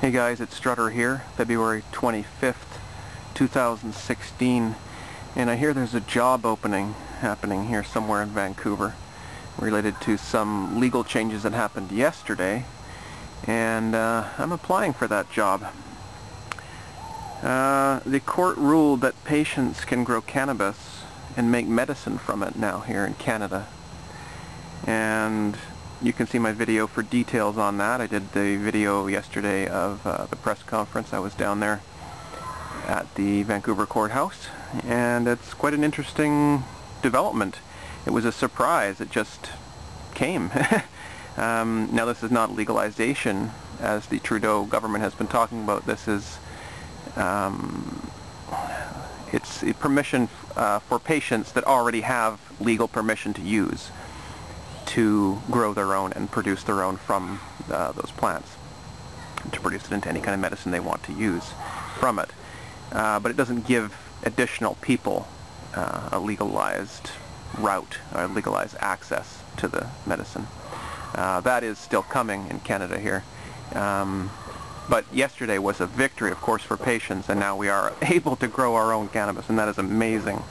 Hey guys, it's D Rutter here, February 25th, 2016, and I hear there's a job opening happening here somewhere in Vancouver related to some legal changes that happened yesterday, and uh, I'm applying for that job. Uh, the court ruled that patients can grow cannabis and make medicine from it now here in Canada, and you can see my video for details on that. I did the video yesterday of uh, the press conference. I was down there at the Vancouver courthouse and it's quite an interesting development. It was a surprise. It just came. um, now this is not legalization as the Trudeau government has been talking about. This is um, it's permission uh, for patients that already have legal permission to use to grow their own and produce their own from uh, those plants to produce it into any kind of medicine they want to use from it. Uh, but it doesn't give additional people uh, a legalized route or legalized access to the medicine. Uh, that is still coming in Canada here. Um, but yesterday was a victory, of course, for patients, and now we are able to grow our own cannabis, and that is amazing,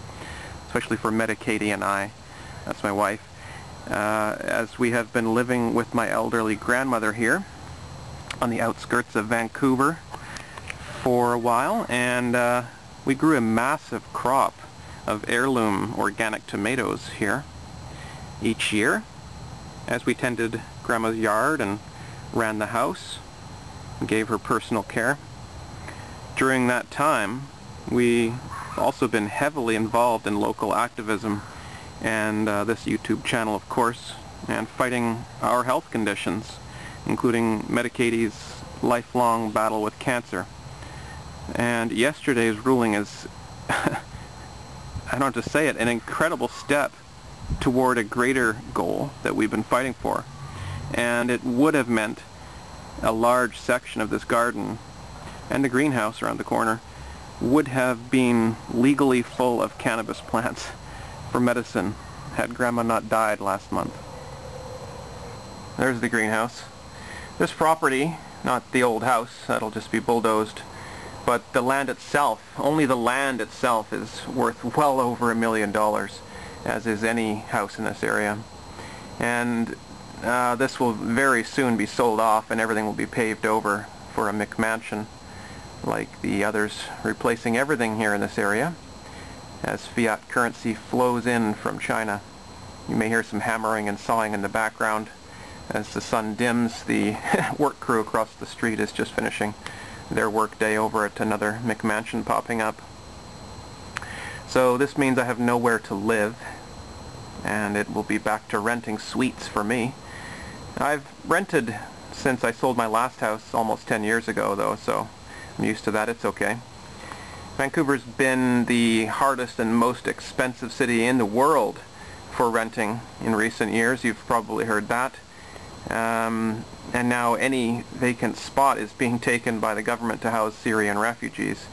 especially for Medicady and I. That's my wife as we have been living with my elderly grandmother here on the outskirts of Vancouver for a while and uh, we grew a massive crop of heirloom organic tomatoes here each year as we tended grandma's yard and ran the house and gave her personal care. During that time we also been heavily involved in local activism and uh, this YouTube channel of course and fighting our health conditions including Medicady's lifelong battle with cancer. And yesterday's ruling is I don't have to say it an incredible step toward a greater goal that we've been fighting for. And it would have meant a large section of this garden and the greenhouse around the corner would have been legally full of cannabis plants for medicine had Grandma not died last month. There's the greenhouse. This property, not the old house, that'll just be bulldozed, but the land itself, only the land itself is worth well over a million dollars, as is any house in this area. And uh, this will very soon be sold off and everything will be paved over for a McMansion like the others, replacing everything here in this area as fiat currency flows in from China. You may hear some hammering and sawing in the background. As the sun dims, the work crew across the street is just finishing their work day over at another McMansion popping up. So this means I have nowhere to live, and it will be back to renting suites for me. I've rented since I sold my last house almost 10 years ago, though, so I'm used to that. It's okay. Vancouver's been the hardest and most expensive city in the world for renting in recent years. You've probably heard that. Um, and now any vacant spot is being taken by the government to house Syrian refugees.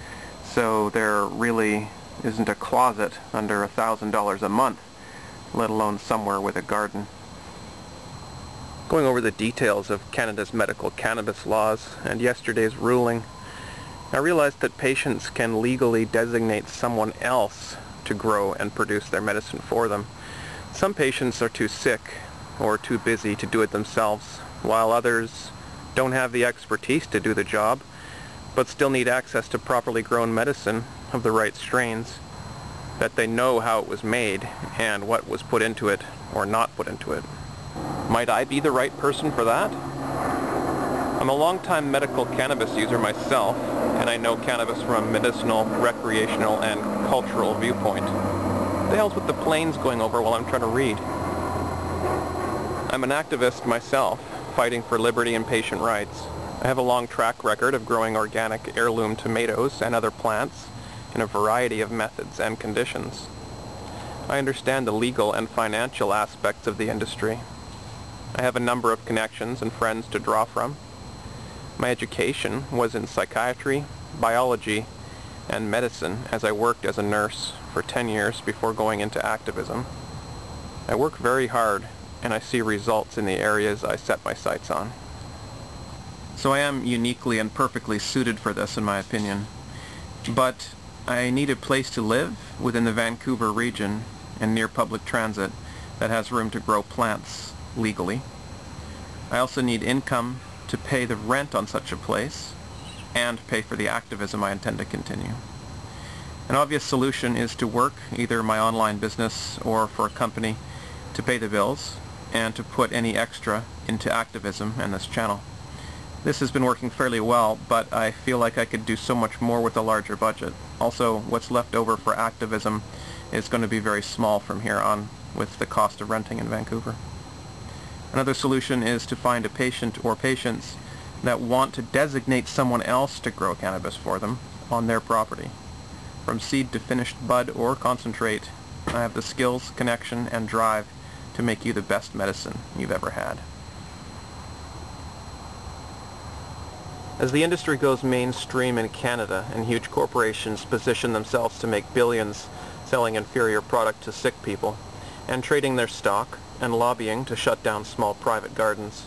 So there really isn't a closet under a thousand dollars a month, let alone somewhere with a garden. Going over the details of Canada's medical cannabis laws and yesterday's ruling, I realized that patients can legally designate someone else to grow and produce their medicine for them. Some patients are too sick or too busy to do it themselves, while others don't have the expertise to do the job, but still need access to properly grown medicine of the right strains, that they know how it was made and what was put into it or not put into it. Might I be the right person for that? I'm a long-time medical cannabis user myself, and I know cannabis from a medicinal, recreational, and cultural viewpoint. The hell's with the planes going over while I'm trying to read? I'm an activist myself, fighting for liberty and patient rights. I have a long track record of growing organic heirloom tomatoes and other plants in a variety of methods and conditions. I understand the legal and financial aspects of the industry. I have a number of connections and friends to draw from. My education was in psychiatry, biology, and medicine as I worked as a nurse for 10 years before going into activism. I work very hard and I see results in the areas I set my sights on. So I am uniquely and perfectly suited for this in my opinion. But I need a place to live within the Vancouver region and near public transit that has room to grow plants legally. I also need income to pay the rent on such a place and pay for the activism I intend to continue. An obvious solution is to work either my online business or for a company to pay the bills and to put any extra into activism and this channel. This has been working fairly well, but I feel like I could do so much more with a larger budget. Also, what's left over for activism is going to be very small from here on with the cost of renting in Vancouver. Another solution is to find a patient or patients that want to designate someone else to grow cannabis for them on their property. From seed to finished bud or concentrate, I have the skills, connection, and drive to make you the best medicine you've ever had. As the industry goes mainstream in Canada and huge corporations position themselves to make billions selling inferior product to sick people, and trading their stock, and lobbying to shut down small private gardens,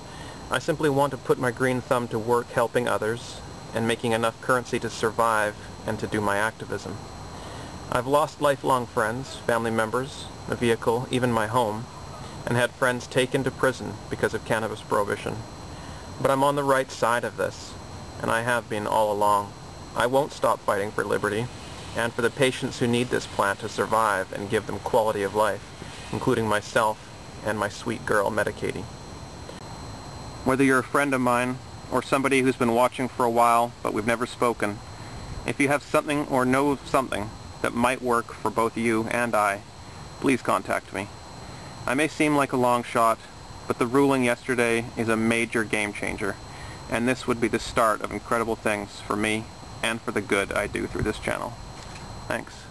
I simply want to put my green thumb to work helping others and making enough currency to survive and to do my activism. I've lost lifelong friends, family members, a vehicle, even my home, and had friends taken to prison because of cannabis prohibition. But I'm on the right side of this, and I have been all along. I won't stop fighting for liberty, and for the patients who need this plant to survive and give them quality of life, including myself and my sweet girl, Medicatie. Whether you're a friend of mine, or somebody who's been watching for a while, but we've never spoken, if you have something or know of something that might work for both you and I, please contact me. I may seem like a long shot, but the ruling yesterday is a major game changer, and this would be the start of incredible things for me and for the good I do through this channel. Thanks.